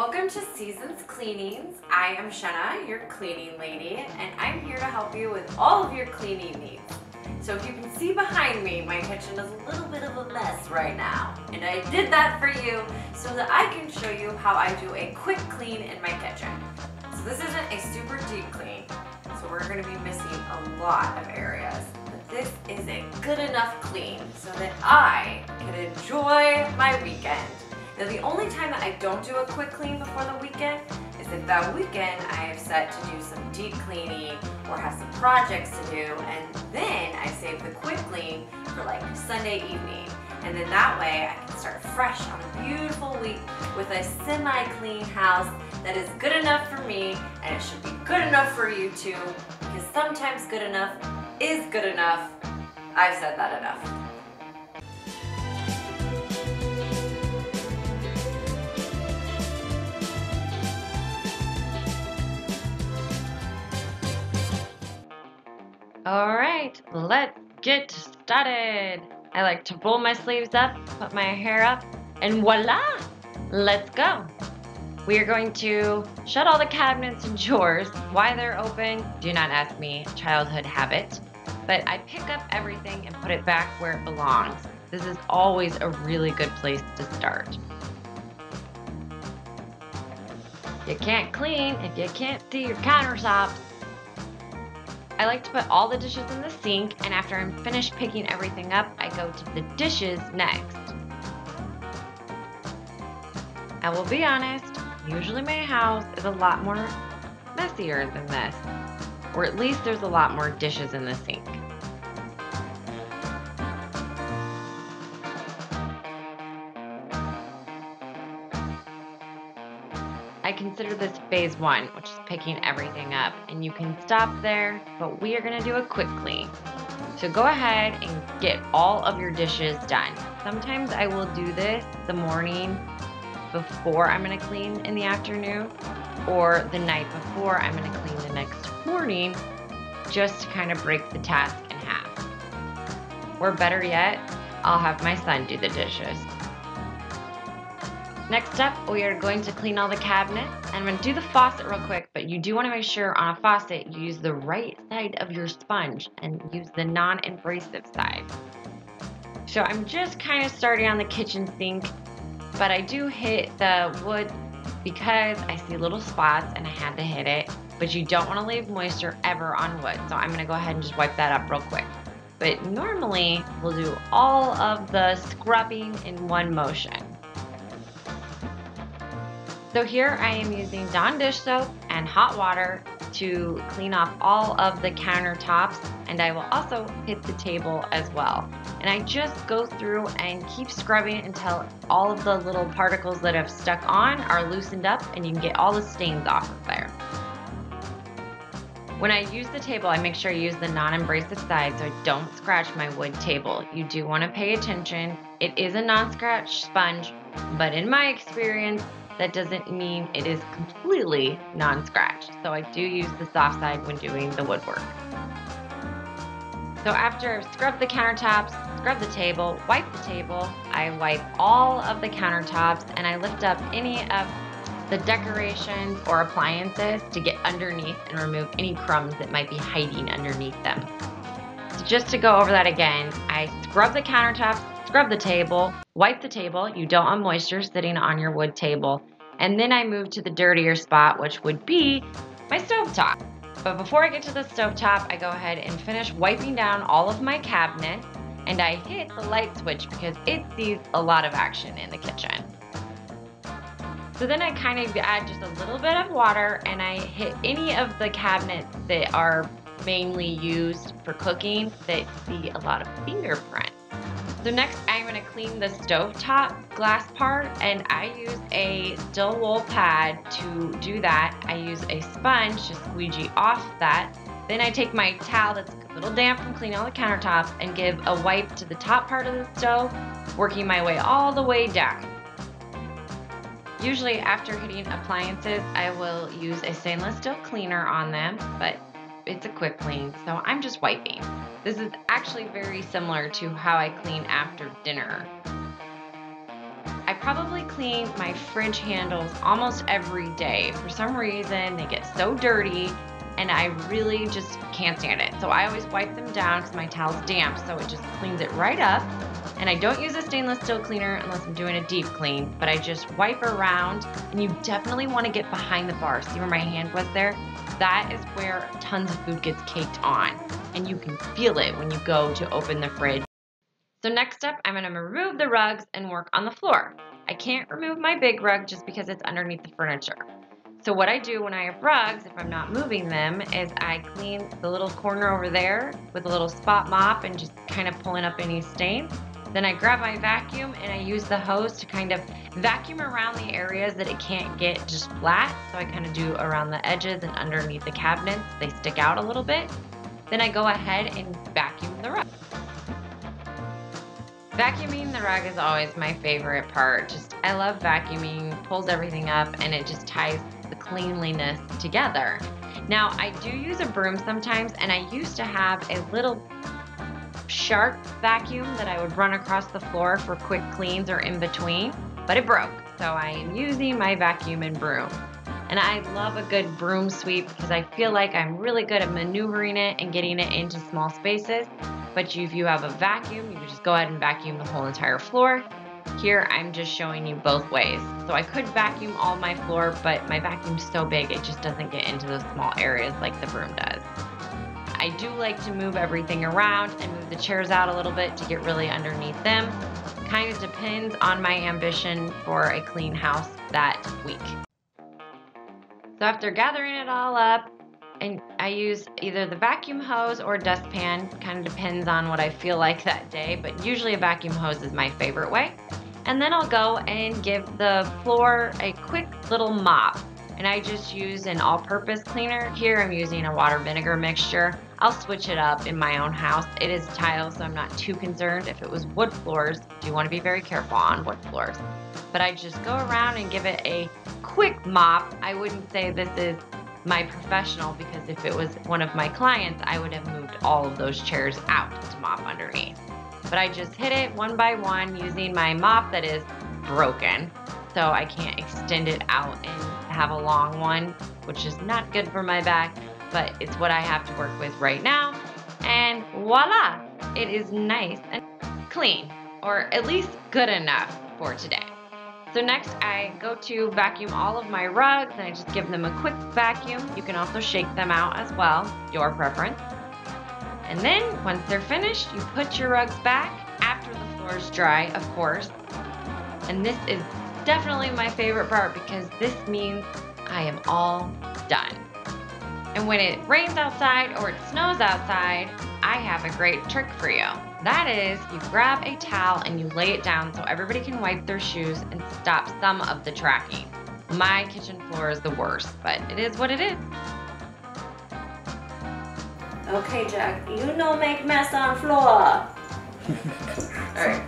welcome to Seasons Cleanings. I am Shana, your cleaning lady, and I'm here to help you with all of your cleaning needs. So if you can see behind me, my kitchen is a little bit of a mess right now. And I did that for you so that I can show you how I do a quick clean in my kitchen. So this isn't a super deep clean, so we're gonna be missing a lot of areas. But this is a good enough clean so that I can enjoy my weekend. Now the only time that I don't do a quick clean before the weekend is if that weekend I have set to do some deep cleaning or have some projects to do and then I save the quick clean for like Sunday evening. And then that way I can start fresh on a beautiful week with a semi-clean house that is good enough for me and it should be good enough for you too because sometimes good enough is good enough. I've said that enough. All right, let's get started. I like to roll my sleeves up, put my hair up, and voila, let's go. We are going to shut all the cabinets and drawers. Why they're open, do not ask me, childhood habit. But I pick up everything and put it back where it belongs. This is always a really good place to start. You can't clean if you can't see your countertops. I like to put all the dishes in the sink and after I'm finished picking everything up, I go to the dishes next. I will be honest, usually my house is a lot more messier than this. Or at least there's a lot more dishes in the sink. I consider this phase one, which is picking everything up. And you can stop there, but we are gonna do a quick clean. So go ahead and get all of your dishes done. Sometimes I will do this the morning before I'm gonna clean in the afternoon or the night before I'm gonna clean the next morning just to kind of break the task in half. Or better yet, I'll have my son do the dishes. Next up, we are going to clean all the cabinets. I'm going to do the faucet real quick, but you do want to make sure on a faucet you use the right side of your sponge and use the non-abrasive side. So I'm just kind of starting on the kitchen sink, but I do hit the wood because I see little spots and I had to hit it. But you don't want to leave moisture ever on wood. So I'm going to go ahead and just wipe that up real quick. But normally we'll do all of the scrubbing in one motion. So here I am using Dawn dish soap and hot water to clean off all of the countertops and I will also hit the table as well. And I just go through and keep scrubbing until all of the little particles that have stuck on are loosened up and you can get all the stains off of there. When I use the table, I make sure I use the non-abrasive side so I don't scratch my wood table. You do want to pay attention. It is a non-scratch sponge, but in my experience, that doesn't mean it is completely non-scratch. So I do use the soft side when doing the woodwork. So after I've scrubbed the countertops, scrubbed the table, wipe the table, I wipe all of the countertops and I lift up any of the decorations or appliances to get underneath and remove any crumbs that might be hiding underneath them. So just to go over that again, I scrub the countertops, scrub the table, wipe the table. You don't want moisture sitting on your wood table. And then I move to the dirtier spot, which would be my stove top. But before I get to the stove top, I go ahead and finish wiping down all of my cabinets and I hit the light switch because it sees a lot of action in the kitchen. So then I kind of add just a little bit of water and I hit any of the cabinets that are mainly used for cooking that see a lot of fingerprints. So next I'm going to clean the stovetop glass part and I use a steel wool pad to do that. I use a sponge to squeegee off that. Then I take my towel that's a little damp from cleaning all the countertops and give a wipe to the top part of the stove, working my way all the way down. Usually after hitting appliances, I will use a stainless steel cleaner on them, but it's a quick clean, so I'm just wiping. This is actually very similar to how I clean after dinner. I probably clean my fridge handles almost every day. For some reason, they get so dirty and I really just can't stand it. So I always wipe them down because my towel's damp, so it just cleans it right up. And I don't use a stainless steel cleaner unless I'm doing a deep clean, but I just wipe around and you definitely want to get behind the bar. See where my hand was there? That is where tons of food gets caked on and you can feel it when you go to open the fridge. So next up, I'm going to remove the rugs and work on the floor. I can't remove my big rug just because it's underneath the furniture. So what I do when I have rugs, if I'm not moving them, is I clean the little corner over there with a little spot mop and just kind of pulling up any stains. Then I grab my vacuum and I use the hose to kind of vacuum around the areas that it can't get just flat. So I kind of do around the edges and underneath the cabinets. They stick out a little bit. Then I go ahead and vacuum the rug. Vacuuming the rug is always my favorite part. Just I love vacuuming, pulls everything up and it just ties the cleanliness together. Now I do use a broom sometimes and I used to have a little Shark vacuum that I would run across the floor for quick cleans or in between, but it broke. So I am using my vacuum and broom. And I love a good broom sweep because I feel like I'm really good at maneuvering it and getting it into small spaces. But if you have a vacuum, you can just go ahead and vacuum the whole entire floor. Here, I'm just showing you both ways. So I could vacuum all my floor, but my vacuum's so big, it just doesn't get into those small areas like the broom does. I do like to move everything around and move the chairs out a little bit to get really underneath them. Kind of depends on my ambition for a clean house that week. So after gathering it all up, and I use either the vacuum hose or dustpan, kind of depends on what I feel like that day, but usually a vacuum hose is my favorite way. And then I'll go and give the floor a quick little mop. And I just use an all-purpose cleaner. Here I'm using a water vinegar mixture. I'll switch it up in my own house. It is tile, so I'm not too concerned. If it was wood floors, you want to be very careful on wood floors. But I just go around and give it a quick mop. I wouldn't say this is my professional because if it was one of my clients, I would have moved all of those chairs out to mop underneath. But I just hit it one by one using my mop that is broken. So I can't extend it out and have a long one, which is not good for my back, but it's what I have to work with right now. And voila, it is nice and clean, or at least good enough for today. So next I go to vacuum all of my rugs and I just give them a quick vacuum. You can also shake them out as well, your preference. And then once they're finished, you put your rugs back after the floor is dry, of course. And this is definitely my favorite part because this means I am all done. And when it rains outside or it snows outside, I have a great trick for you. That is, you grab a towel and you lay it down so everybody can wipe their shoes and stop some of the tracking. My kitchen floor is the worst, but it is what it is. Okay, Jack, you no make mess on floor. Alright.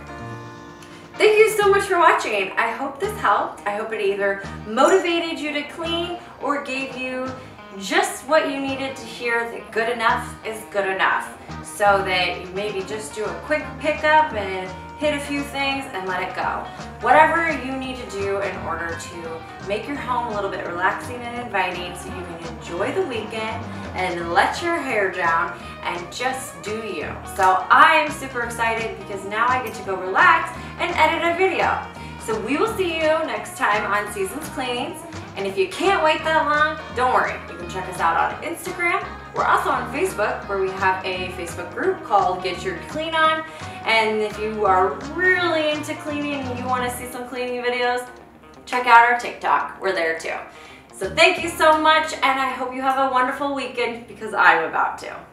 Thank you so much for watching. I hope this helped. I hope it either motivated you to clean or gave you just what you needed to hear that good enough is good enough so that you maybe just do a quick pickup and hit a few things and let it go. Whatever you need to do in order to make your home a little bit relaxing and inviting so you can enjoy the weekend and let your hair down and just do you. So I am super excited because now I get to go relax and edit a video. So we will see you next time on Seasons Cleanings. And if you can't wait that long, don't worry. You can check us out on Instagram. We're also on Facebook where we have a Facebook group called Get Your Clean On. And if you are really into cleaning and you want to see some cleaning videos, check out our TikTok. We're there too. So thank you so much and I hope you have a wonderful weekend because I'm about to.